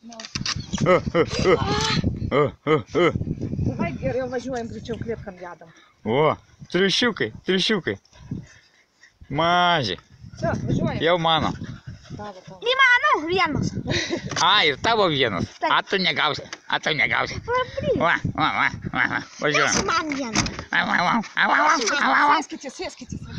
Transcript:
O, o, o. O, o, o. Давай geriau važiuojam greičiau klėpkam dedam. O, triušiukai, triušiukai. Maži, Čia, važiuojam. jau mano. Tavo, tavo. Į mano vienas. A, ir tavo vienas. A, tu negausi. A, tu negausi. Va, va, va, va, va. Važiuojam. Man vienas. Va, va, va, va, va, va, va, va. Sėskitės, sėskitės. važiuojam.